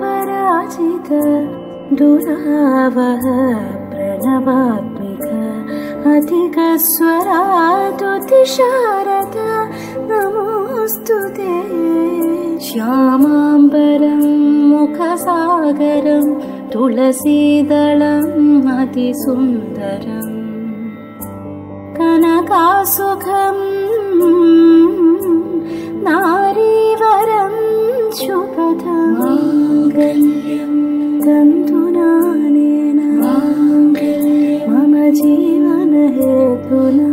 पराजित दुरावह प्रणवात्मिक अधिकस्वरातुतिशारद नमोऽस्तु ते। श्यामाम्बरं मुखसागरं तुलसीदलम् अतिसुन्दरम्। कनकासुखम् नारीवरं शुभधा गन्तुनानेन। मम जीवनहेतुना।